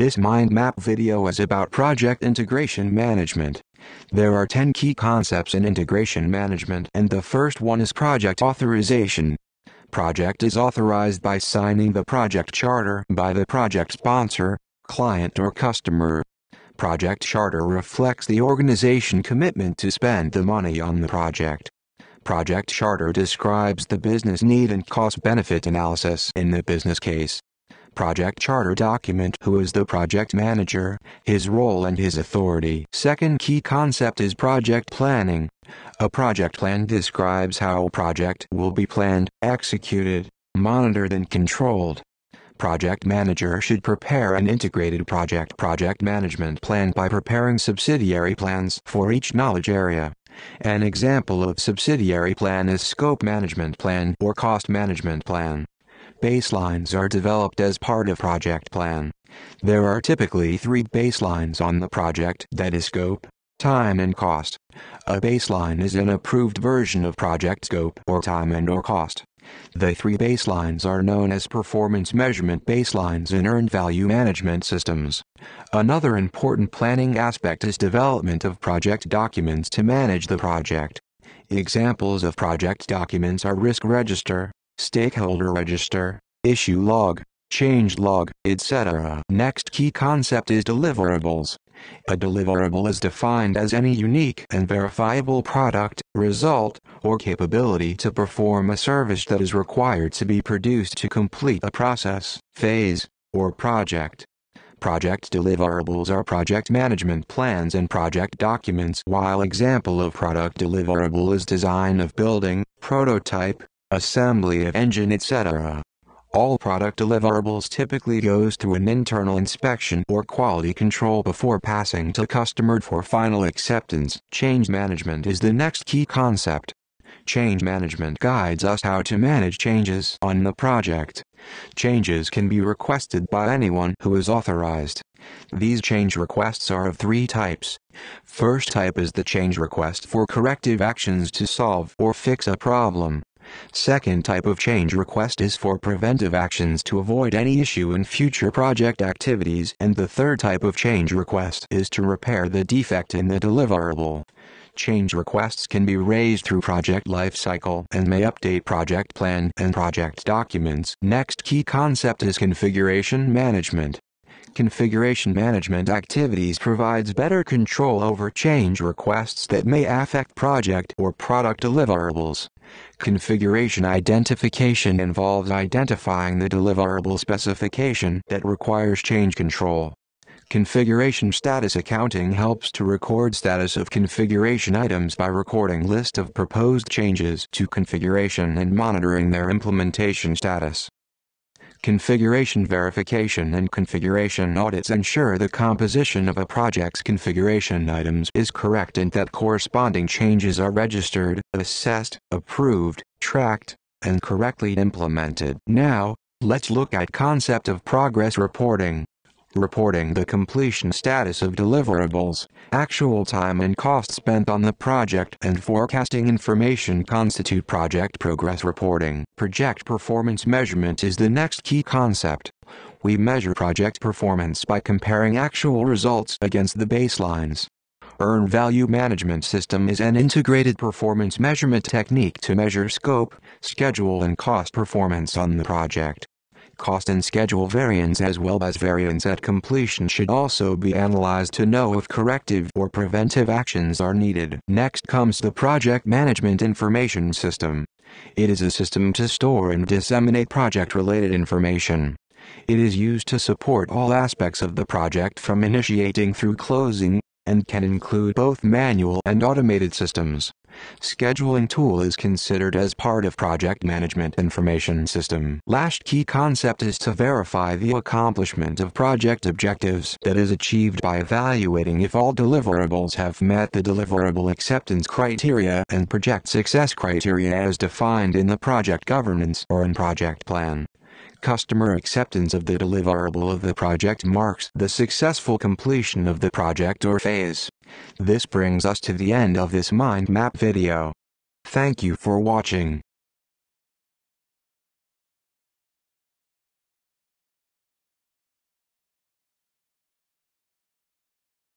This mind map video is about project integration management. There are 10 key concepts in integration management and the first one is project authorization. Project is authorized by signing the project charter by the project sponsor, client or customer. Project charter reflects the organization commitment to spend the money on the project. Project charter describes the business need and cost benefit analysis in the business case. Project Charter document Who is the project manager, his role and his authority. Second key concept is project planning. A project plan describes how a project will be planned, executed, monitored and controlled. Project manager should prepare an integrated project project management plan by preparing subsidiary plans for each knowledge area. An example of subsidiary plan is scope management plan or cost management plan. Baselines are developed as part of project plan. There are typically three baselines on the project that is scope, time and cost. A baseline is an approved version of project scope or time and or cost. The three baselines are known as performance measurement baselines in earned value management systems. Another important planning aspect is development of project documents to manage the project. Examples of project documents are risk register, stakeholder register, issue log, change log, etc. Next key concept is deliverables. A deliverable is defined as any unique and verifiable product, result, or capability to perform a service that is required to be produced to complete a process, phase, or project. Project deliverables are project management plans and project documents while example of product deliverable is design of building, prototype, assembly of engine etc. All product deliverables typically goes through an internal inspection or quality control before passing to customer for final acceptance. Change management is the next key concept. Change management guides us how to manage changes on the project. Changes can be requested by anyone who is authorized. These change requests are of three types. First type is the change request for corrective actions to solve or fix a problem. Second type of change request is for preventive actions to avoid any issue in future project activities and the third type of change request is to repair the defect in the deliverable. Change requests can be raised through project lifecycle and may update project plan and project documents. Next key concept is configuration management. Configuration management activities provides better control over change requests that may affect project or product deliverables. Configuration identification involves identifying the deliverable specification that requires change control. Configuration status accounting helps to record status of configuration items by recording list of proposed changes to configuration and monitoring their implementation status. Configuration verification and configuration audits ensure the composition of a project's configuration items is correct and that corresponding changes are registered, assessed, approved, tracked, and correctly implemented. Now, let's look at concept of progress reporting reporting the completion status of deliverables, actual time and cost spent on the project and forecasting information constitute project progress reporting. Project performance measurement is the next key concept. We measure project performance by comparing actual results against the baselines. Earned Value Management System is an integrated performance measurement technique to measure scope, schedule and cost performance on the project cost and schedule variance as well as variance at completion should also be analyzed to know if corrective or preventive actions are needed. Next comes the Project Management Information System. It is a system to store and disseminate project-related information. It is used to support all aspects of the project from initiating through closing, and can include both manual and automated systems. Scheduling tool is considered as part of project management information system. Last key concept is to verify the accomplishment of project objectives that is achieved by evaluating if all deliverables have met the deliverable acceptance criteria and project success criteria as defined in the project governance or in project plan. Customer acceptance of the deliverable of the project marks the successful completion of the project or phase. This brings us to the end of this mind map video. Thank you for watching.